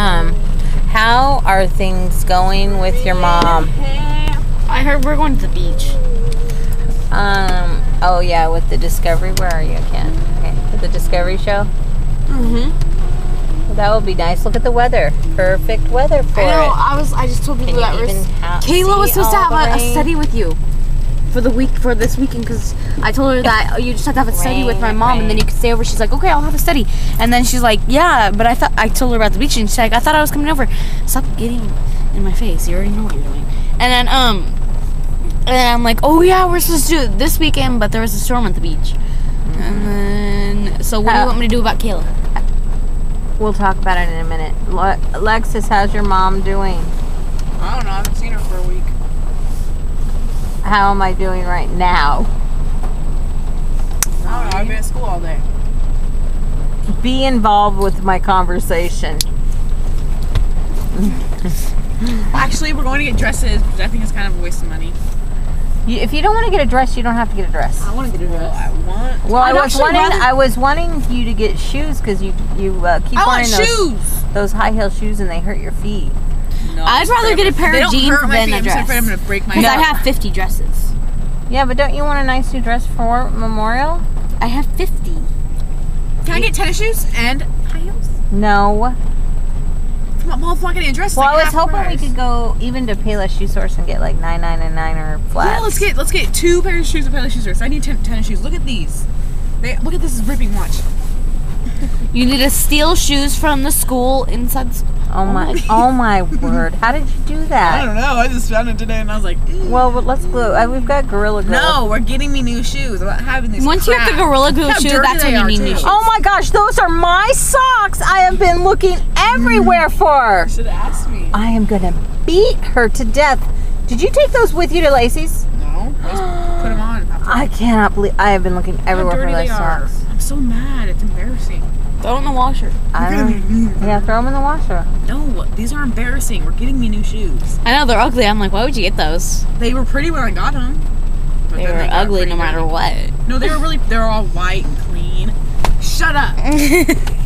Um, how are things going with your mom? I heard we're going to the beach. Um, oh yeah, with the Discovery. Where are you, Ken? Okay, with the Discovery show. Mm-hmm. Well, that would be nice. Look at the weather. Perfect weather for I know. it. I was. I just told people Can that you we're. ha- Kayla was see supposed to all have the a, a rain? study with you for the week for this weekend because I told her that oh, you just have to have a study with my Rain, mom and then you can stay over. She's like, okay, I'll have a study. And then she's like, yeah, but I thought I told her about the beach and she's like, I thought I was coming over. Stop getting in my face. You already know what you're doing. And then um, and then I'm like, oh yeah, we're supposed to do it this weekend, but there was a storm at the beach. And then so what do How- you want me to do about Kayla? We'll talk about it in a minute. Le- Alexis, how's your mom doing? I don't know. I haven't seen her for a week. How am I doing right now? I don't know. I've been at school all day. Be involved with my conversation. Actually, we're going to get dresses, which I think is kind of a waste of money. You, if you don't want to get a dress, you don't have to get a dress. I want to get a Well, I want. Well, I I'd was wanting rather- I was wanting you to get shoes because you you uh, keep I want wearing those, shoes. those high heel shoes and they hurt your feet. No, I'd rather get a I'm- pair they of jeans hurt my than feet. a I'm just afraid I'm dress. gonna break my. Because I have 50 dresses. Yeah, but don't you want a nice new dress for Memorial? I have 50. Can I get tennis shoes and high heels? No. Come on, well, if I'm not getting a dress, Well, like I was hoping price. we could go even to Payless Shoe Source and get like nine nine and nine or flats. Yeah, let's get let's get two pairs of shoes at Payless shoes first. I need ten, tennis shoes. Look at these. They look at this is ripping. Watch. You need to steal shoes from the school inside the school. Oh my! Oh my word! How did you do that? I don't know. I just found it today and I was like, "Ew." Well, let's glue. Uh, we've got Gorilla Glue. no, we're getting me new shoes. I'm not having these. Once you have the. Gorilla Glue Look how shoe, that's they when you need too. new shoes. Oh my gosh! Those are my socks. I have been looking everywhere for. Should have asked me. I am gonna beat her to death. Did you take those with you to Lacey's? No, I just put them on. I cannot believe I have been looking How everywhere for dirty those they are. socks. I'm so mad. It's embarrassing. Throw it in the washer. I don't. Yeah, throw them in the washer. No, these are embarrassing. We're getting me new shoes. I know they're ugly. I'm like, why would you get those? They were pretty when I got them. But They then were got ugly no matter dirty. what. No, they were really. They're all white and clean. Shut up.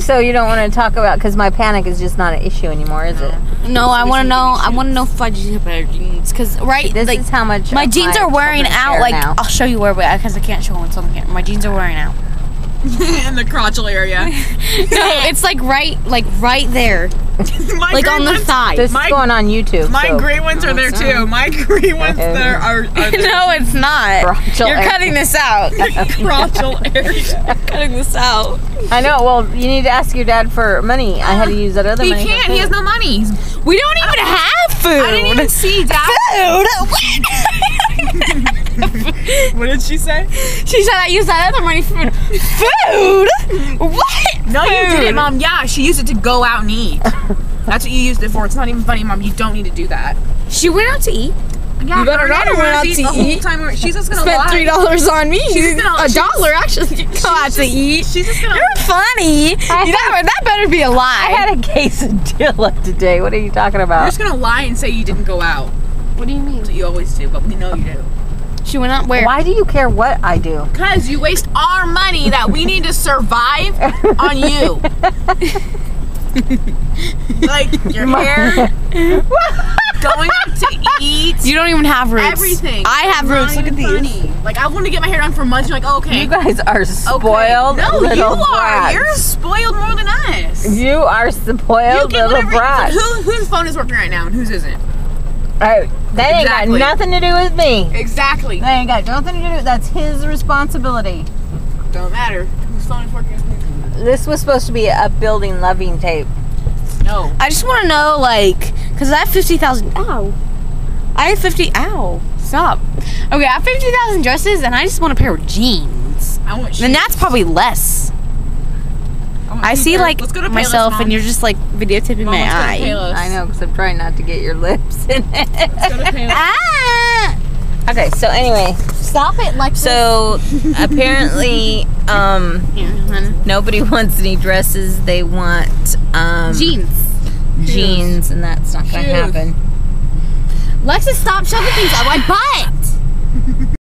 So you don't want to talk about because my panic is just not an issue anymore, is it? No, I want to know. I want to know if I just have better jeans. Cause right, This like is how much my of jeans are wearing out. Like now. I'll show you where, because I can't show them on camera. My jeans are wearing out. In the crotchal area. no, it's like right, like right there, My like on the ones- thigh. this my- is going on YouTube. My so gray ones are there too. My gray ones there are, are there. no, it's not. Crotchal You're area. cutting this out. crotchal area. cutting this out. I know. Well, you need to ask your dad for money. I had to use that other He money. for can't. He has no money. We don't even have food. I didn't even see Dad. food. What did she say? she said I used that other money for food. Food? What? No, you Food. didn't, Mom. Yeah, she used it to go out and eat. That's what you used it for. It's not even funny, Mom. You don't need to do that. She went out to eat. Yeah, You better her not and have went out to the whole eat. time. She's just gonna Spent lie. three dollars on me. She's gonna- a she's- dollar actually. to Go out to eat. She's just gonna. You're funny. I that, that better be a I lie. I had a quesadilla today. What are you talking about? You're just gonna lie and say you didn't go out. What do you mean? That's what you always do, but we know you uh, do. She went out where? Why do you care what I do? Because you waste our money that we need to survive on you. like your hair, going out to eat, You don't even have roots. everything. I have Not roots. Look at even these. Like I want to get my hair done for months. You're like, oh, okay. You guys are okay. spoiled No, little you are. brats. You're spoiled more than us. You are You spoiled get little whatever. brats. Who, whose phone is working right now and whose isn't? Alright, that ain't got nothing to do with me. Exactly. That ain't got nothing to do. That's his responsibility. Don't matter. Whose phone is working? Whose. This was supposed to be a building loving tape. No. I just want to know, like, because I have 50,000. Ow. I have 50. Ow. Stop. Okay, I have 50,000 dresses and I just want a pair of jeans. I want. And that's probably less. Want I see, pairs. like, Let's go to myself Mom. and you're just, like, videotaping Mom, my let's go to eye. I know, because I'm trying not to get your lips in it. Let's go to Payless. Ah! okay, so anyway, Stop it, like so apparently, um, Here, honey. nobody wants any dresses. They want um, Jeans. jeans, and that's not going to Shoes. happen. Lexus, stop shoving things up my butt.